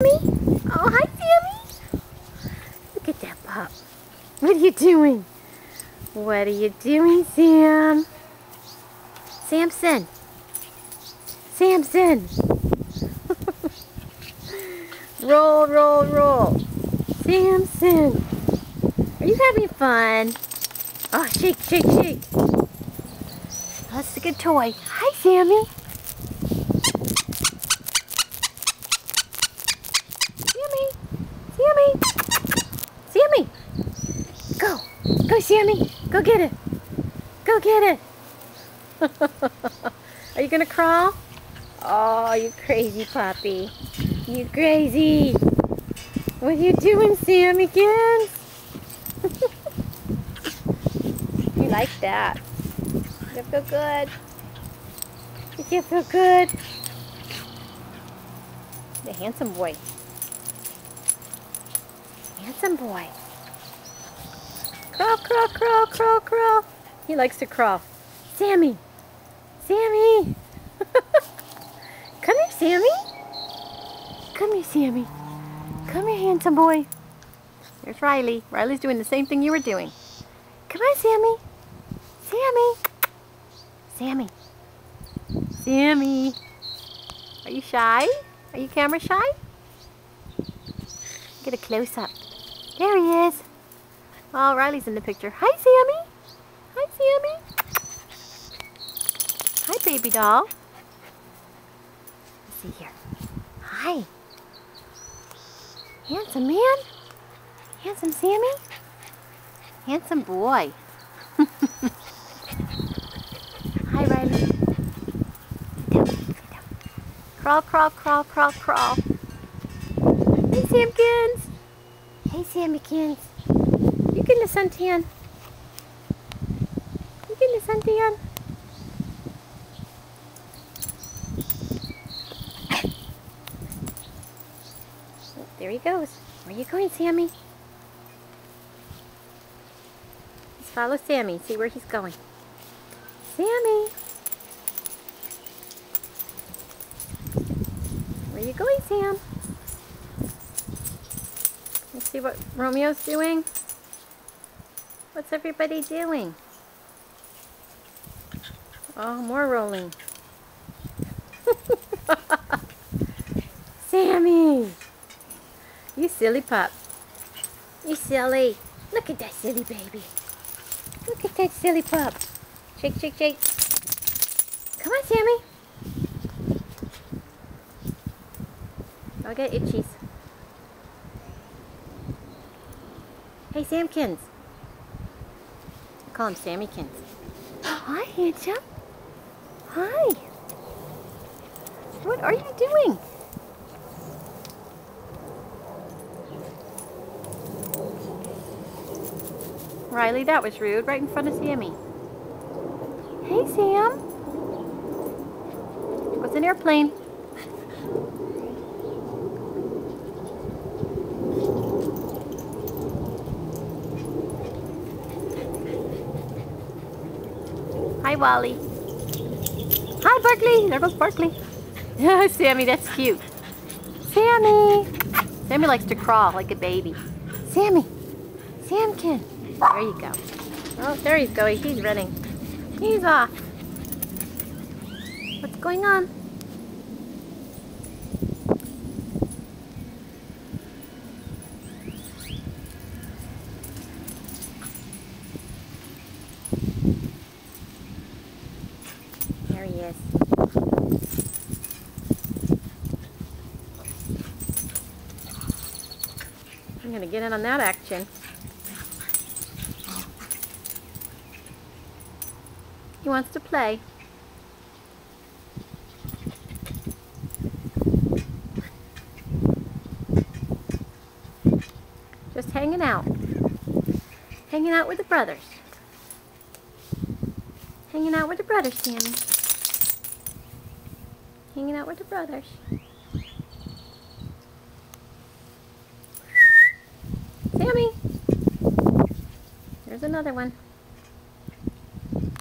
Sammy? Oh, hi, Sammy. Look at that pup. What are you doing? What are you doing, Sam? Samson. Samson. roll, roll, roll. Samson. Are you having fun? Oh, shake, shake, shake. That's a good toy. Hi, Sammy. Sammy. Sammy. Go. Go, Sammy. Go get it. Go get it. Are you going to crawl? Oh, you crazy puppy. You crazy. What are you doing, Sammy Sammykins? you like that. You feel good. You feel good. The handsome boy. Handsome boy. Crawl, crawl, crawl, crawl, crawl. He likes to crawl. Sammy. Sammy. Come here, Sammy. Come here, Sammy. Come here, handsome boy. There's Riley. Riley's doing the same thing you were doing. Come on, Sammy. Sammy. Sammy. Sammy. Are you shy? Are you camera shy? Get a close-up. There he is. Oh, Riley's in the picture. Hi, Sammy. Hi, Sammy. Hi, baby doll. Let's see here. Hi. Handsome man. Handsome Sammy. Handsome boy. Hi, Riley. Down, down. Crawl, crawl, crawl, crawl, crawl. Hey, Samkins. Hey, Sammykins. You getting a suntan? You getting a suntan? There he goes. Where you going, Sammy? Let's follow Sammy. See where he's going. Sammy! Where you going, Sam? Let's see what Romeo's doing. What's everybody doing? Oh, more rolling. Sammy! You silly pup. You silly. Look at that silly baby. Look at that silly pup. Shake, shake, shake. Come on, Sammy. I'll get itchies. Hey, Samkins. Call him Sammykins. Hi, handsome. Hi. What are you doing? Riley, that was rude. Right in front of Sammy. Hey, Sam. What's an airplane? Hi, Wally. Hi, Barkley. There goes Barkley. Oh Sammy, that's cute. Sammy. Sammy likes to crawl like a baby. Sammy. Samkin. There you go. Oh, there he's going. He's running. He's off. What's going on? There he is. I'm going to get in on that action. He wants to play. Just hanging out. Hanging out with the brothers. Hanging out with the brothers, Sammy. Hanging out with the brothers. Sammy! There's another one.